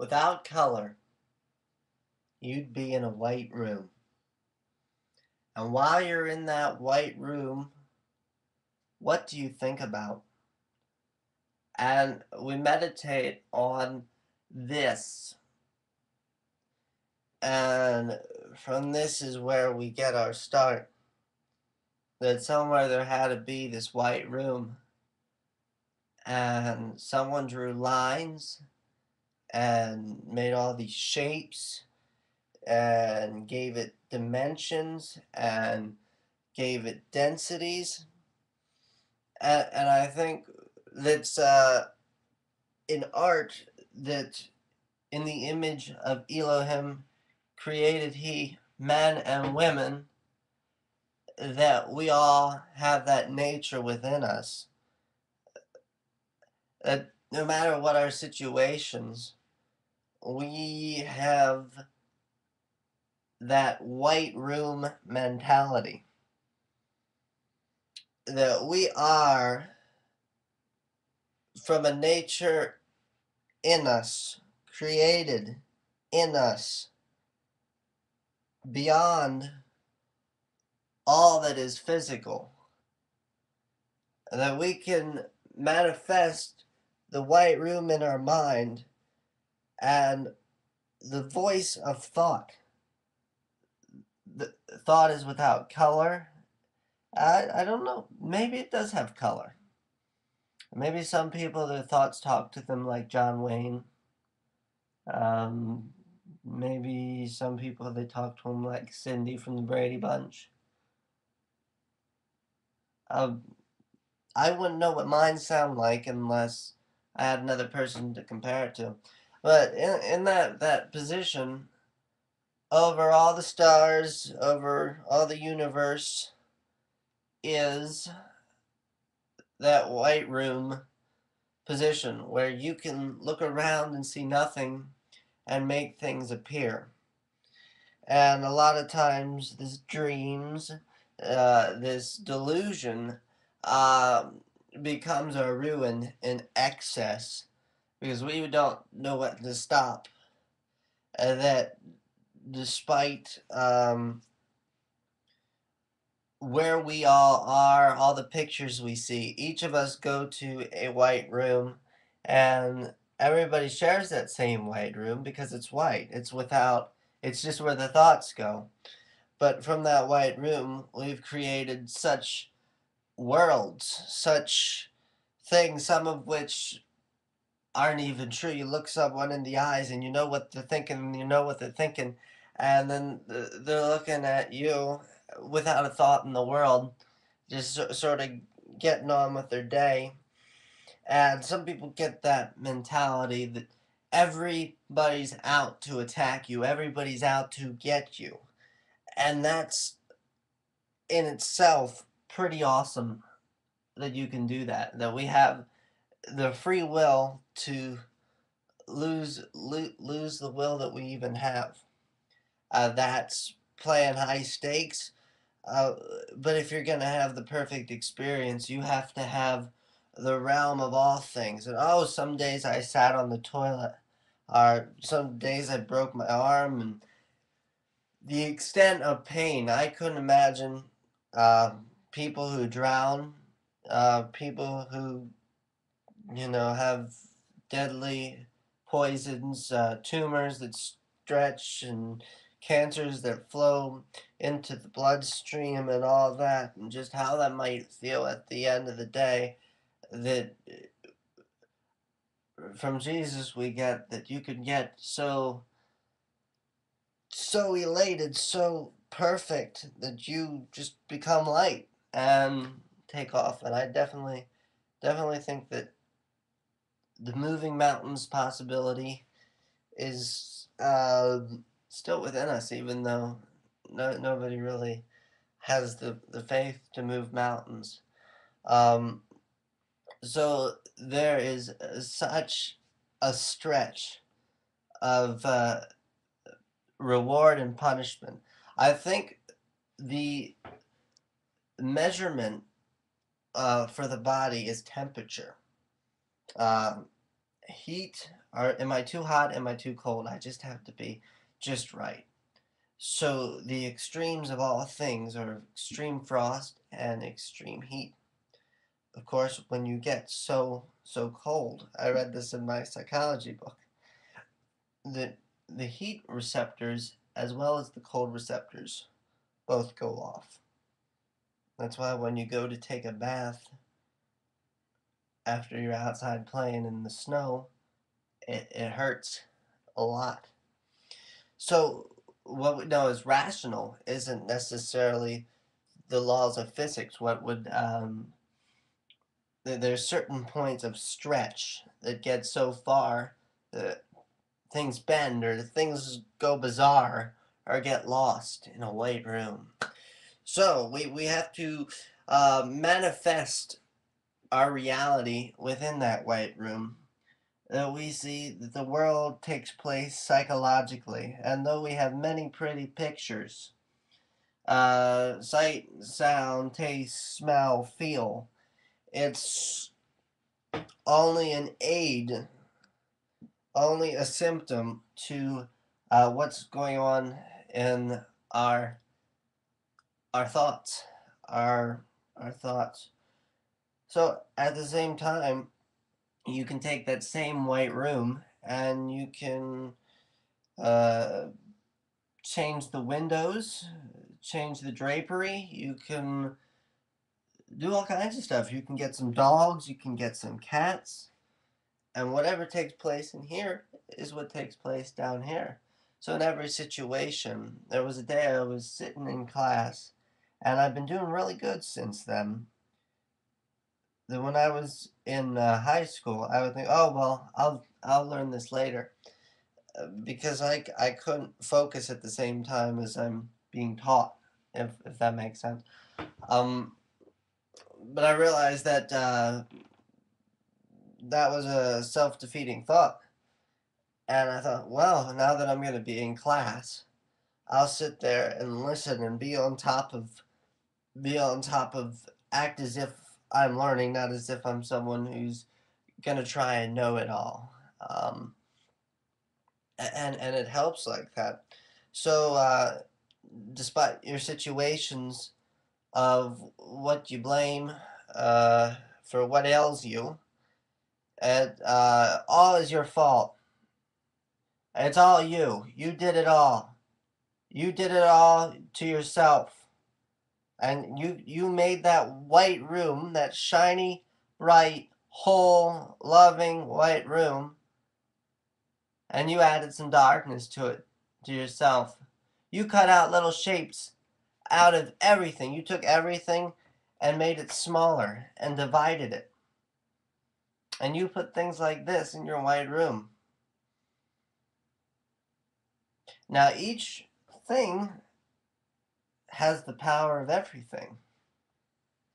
without color, you'd be in a white room. And while you're in that white room, what do you think about? And we meditate on this. And from this is where we get our start. That somewhere there had to be this white room. And someone drew lines and made all these shapes and gave it dimensions and gave it densities. And, and I think that's uh, in art that in the image of Elohim created he men and women that we all have that nature within us. That no matter what our situations, we have that white room mentality. That we are from a nature in us, created in us, beyond all that is physical. That we can manifest the white room in our mind and the voice of thought. The thought is without color. I, I don't know. Maybe it does have color. Maybe some people, their thoughts talk to them like John Wayne. Um, maybe some people, they talk to them like Cindy from the Brady Bunch. Um, I wouldn't know what mine sound like unless I had another person to compare it to. But in, in that, that position, over all the stars, over all the universe, is that white room position where you can look around and see nothing and make things appear. And a lot of times, this dreams, uh, this delusion, um, becomes a ruin in excess because we don't know what to stop. And that despite um, where we all are, all the pictures we see, each of us go to a white room and everybody shares that same white room because it's white. It's without, it's just where the thoughts go. But from that white room, we've created such worlds, such things, some of which aren't even true. You look someone in the eyes and you know what they're thinking, and you know what they're thinking, and then they're looking at you without a thought in the world, just sort of getting on with their day. And some people get that mentality that everybody's out to attack you, everybody's out to get you. And that's in itself pretty awesome that you can do that. That we have the free will to lose lo lose the will that we even have. Uh, that's playing high stakes. Uh, but if you're going to have the perfect experience, you have to have the realm of all things. And oh, some days I sat on the toilet, or some days I broke my arm, and the extent of pain, I couldn't imagine uh, people who drown, uh, people who, you know, have deadly poisons, uh, tumors that stretch, and cancers that flow into the bloodstream and all that, and just how that might feel at the end of the day. That from Jesus we get that you can get so so elated, so perfect that you just become light and take off. And I definitely, definitely think that the moving mountains possibility is uh, still within us, even though no, nobody really has the, the faith to move mountains. Um, so there is such a stretch of uh, reward and punishment. I think the measurement uh, for the body is temperature. Um, heat or am I too hot? Am I too cold? I just have to be just right. So the extremes of all things are extreme frost and extreme heat. Of course, when you get so so cold, I read this in my psychology book, that the heat receptors as well as the cold receptors both go off. That's why when you go to take a bath after you're outside playing in the snow, it, it hurts a lot. So what we know is rational isn't necessarily the laws of physics. What would um, there's certain points of stretch that get so far that things bend or things go bizarre or get lost in a white room. So we, we have to uh, manifest our reality within that white room. That we see that the world takes place psychologically, and though we have many pretty pictures, uh, sight, sound, taste, smell, feel, it's only an aid, only a symptom to uh, what's going on in our our thoughts, our our thoughts. So at the same time, you can take that same white room and you can uh, change the windows, change the drapery. You can do all kinds of stuff. You can get some dogs, you can get some cats, and whatever takes place in here is what takes place down here. So in every situation, there was a day I was sitting in class, and I've been doing really good since then that when I was in uh, high school, I would think, oh well, I'll I'll learn this later, uh, because I I couldn't focus at the same time as I'm being taught, if if that makes sense. Um, but I realized that uh, that was a self-defeating thought, and I thought, well, now that I'm going to be in class, I'll sit there and listen and be on top of be on top of act as if I'm learning, not as if I'm someone who's gonna try and know it all. Um, and and it helps like that. So uh, despite your situations of what you blame uh, for what ails you, it uh, all is your fault. It's all you. You did it all. You did it all to yourself and you you made that white room that shiny bright whole loving white room. And you added some darkness to it to yourself. You cut out little shapes out of everything. You took everything and made it smaller and divided it. And you put things like this in your white room. Now each thing has the power of everything.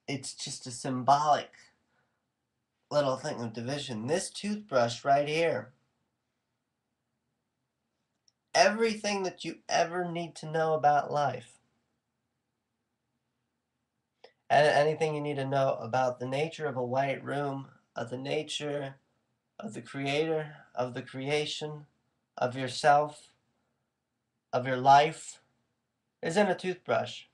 It's just a symbolic little thing of division. This toothbrush right here. Everything that you ever need to know about life. And anything you need to know about the nature of a white room, of the nature of the creator, of the creation, of yourself, of your life, is in a toothbrush.